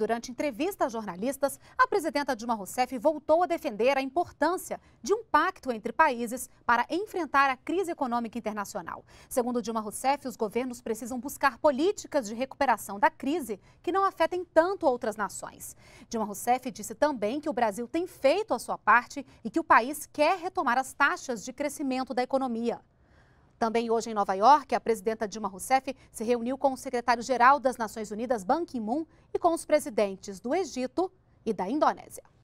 Durante entrevista a jornalistas, a presidenta Dilma Rousseff voltou a defender a importância de um pacto entre países para enfrentar a crise econômica internacional. Segundo Dilma Rousseff, os governos precisam buscar políticas de recuperação da crise que não afetem tanto outras nações. Dilma Rousseff disse também que o Brasil tem feito a sua parte e que o país quer retomar as taxas de crescimento da economia. Também hoje em Nova York, a presidenta Dilma Rousseff se reuniu com o secretário-geral das Nações Unidas, Ban Ki-moon, e com os presidentes do Egito e da Indonésia.